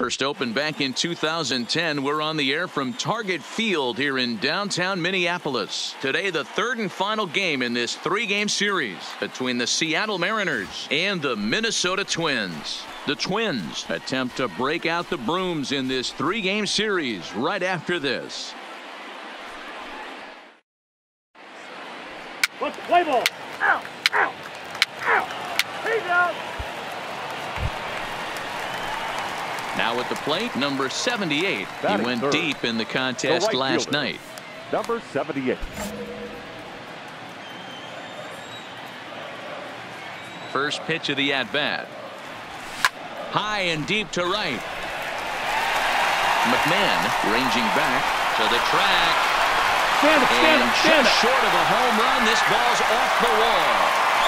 First opened back in 2010, we're on the air from Target Field here in downtown Minneapolis. Today, the third and final game in this three-game series between the Seattle Mariners and the Minnesota Twins. The Twins attempt to break out the brooms in this three-game series right after this. Play ball? Ow! Ow! Ow! He's out! Now at the plate, number 78. Batting he went third. deep in the The contest right last fielder. night. Number 78. First pitch of the at-bat. High and deep to right. McMahon ranging back to the track. Stand up, stand up, stand up! short of a home run, this ball's off the wall.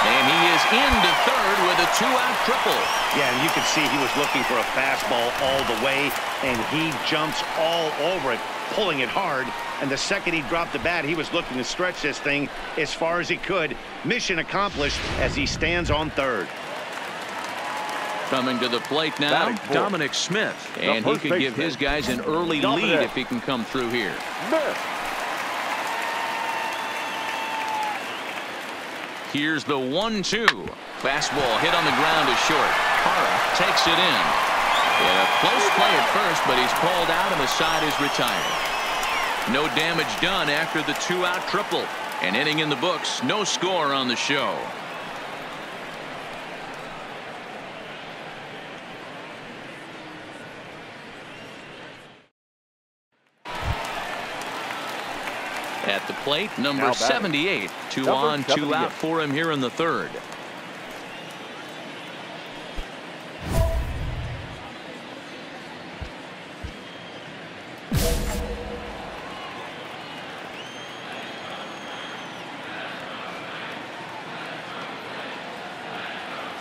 And he is into third with a two-out triple. Yeah, and you can see he was looking for a fastball all the way, and he jumps all over it, pulling it hard. And the second he dropped the bat, he was looking to stretch this thing as far as he could. Mission accomplished as he stands on third. Coming to the plate now, Dominic Smith. And he first could give baseman. his guys an early lead if he can come through here. Smith. Here's the one-two. Fastball hit on the ground is short. Hara takes it in. In a close play at first, but he's called out and the side is retired. No damage done after the two-out triple. An inning in the books. No score on the show. At the plate, number 78. Two Number on, two 78. out for him here in the third.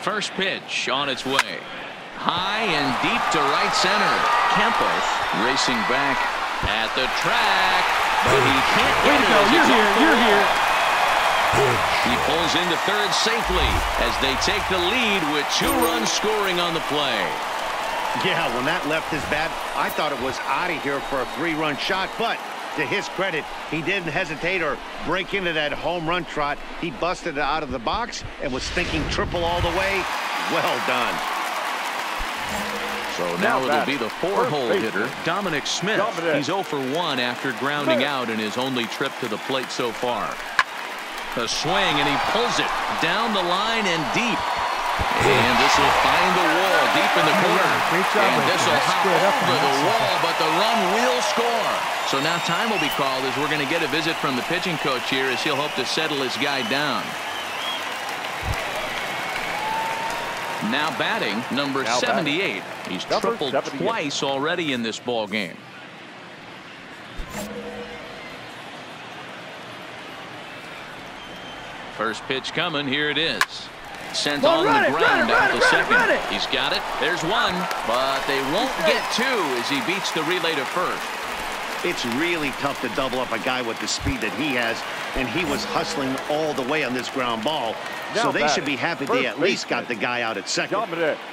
First pitch on its way. High and deep to right center. Campos racing back at the track. But he can't Way to it go, as you're here, you're wall. here. He pulls into third safely as they take the lead with two runs scoring on the play. Yeah, when that left his bat, I thought it was out of here for a three-run shot, but to his credit, he didn't hesitate or break into that home run trot. He busted it out of the box and was thinking triple all the way. Well done. So Now now it'll be the four-hole hitter, Dominic Smith. Dominic He's 0 for 1 after grounding out in his only trip to the plate so far. A swing, and he pulls it down the line and deep. And this will find the wall deep in the corner. And this will hop over the wall, but the run will score. So now time will be called as we're going to get a visit from the pitching coach here as he'll hope to settle his guy down. Now batting, number Now batting. 78. He's Number tripled 78. twice already in this ball game. First pitch coming. Here it is. Sent Well, on the it, ground it, out run to it, second. it. He's got it. There's one, but they won't get two as he beats the relay to first. It's really tough to double up a guy with the speed that he has, and he was hustling all the way on this ground ball. Now so they should be happy they at least got the guy out at second.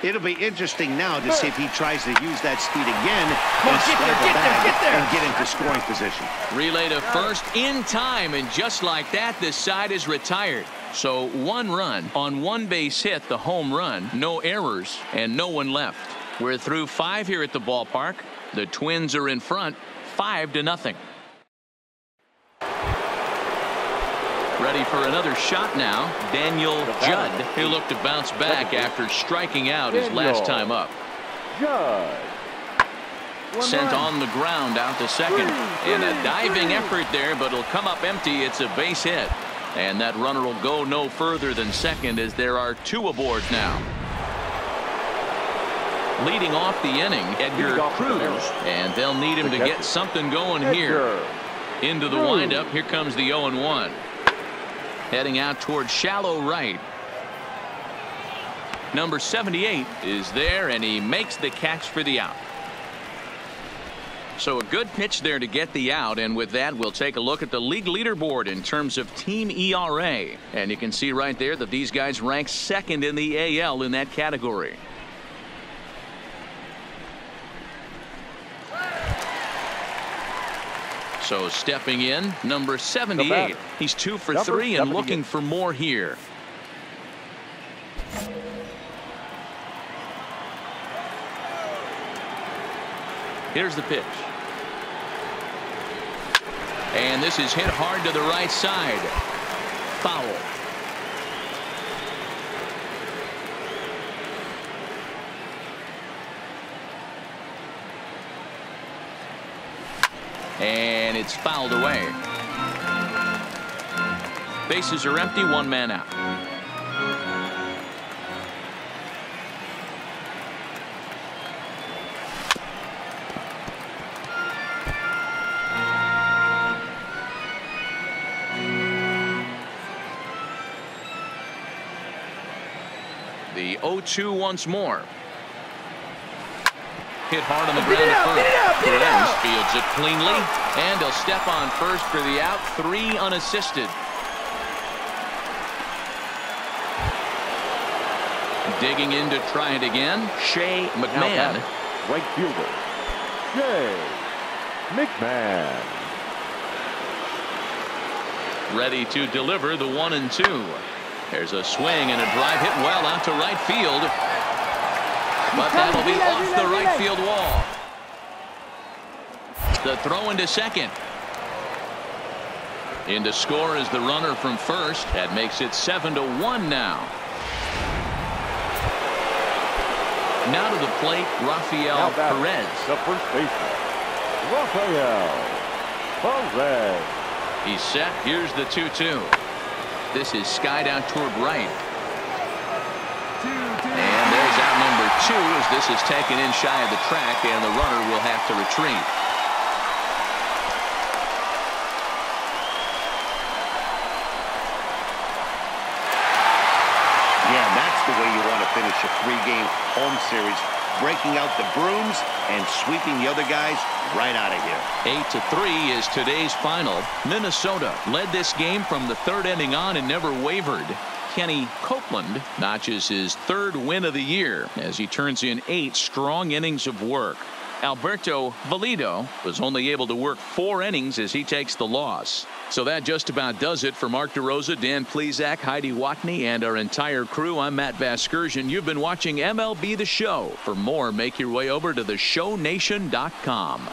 It'll be interesting now to see if he tries to use that speed again Come on, and get there, get there, get there. and get into scoring position. Relay to first in time, and just like that, this side is retired. So one run on one base hit, the home run, no errors, and no one left. We're through five here at the ballpark. The Twins are in front, five to nothing. Ready for another shot now. Daniel Judd, who looked to bounce back after striking out his last time up. Judd. Sent on the ground out to second. And a diving effort there, but it'll come up empty. It's a base hit. And that runner will go no further than second as there are two aboard now. Leading off the inning, Edgar Lead off the Cruz. And they'll need him to get something going here. Into the windup. Here comes the 0-1. Heading out towards shallow right. Number 78 is there, and he makes the catch for the out. So a good pitch there to get the out, and with that, we'll take a look at the league leaderboard in terms of team ERA. And you can see right there that these guys rank second in the AL in that category. So stepping in, number 78. He's two for Number three and 78. looking for more here. Here's the pitch. And this is hit hard to the right side. Foul. And it's fouled away. Bases are empty, one man out. The 0-2 once more. Hit hard on the ground at first. Perez fields it cleanly, and he'll step on first for the out. Three unassisted. Digging in to try it again. Shea McMahon. batting, Right fielder. Jay McMahon. ready to deliver the one and two. There's a swing and a drive hit well out to right field. But that'll be off the right field wall. The throw into second. In to score is the runner from first. That makes it seven to one now. Now to the plate, Rafael Perez. The first baseman. Rafael Perez. He's set. Here's the 2-2. This is skied out toward right. And there's out number two as this is taken in shy of the track and the runner will have to retreat. Yeah, that's the way you want to finish a three-game home series. Breaking out the brooms and sweeping the other guys right out of here. 8 to 3 is today's final. Minnesota led this game from the third inning on and never wavered. Kenny Copeland notches his third win of the year as he turns in eight strong innings of work. Alberto Valido was only able to work four innings as he takes the loss. So that just about does it for Mark DeRosa, Dan Plesac, Heidi Watney, and our entire crew. I'm Matt Vasgersian. You've been watching MLB The Show. For more, make your way over to theshownation.com.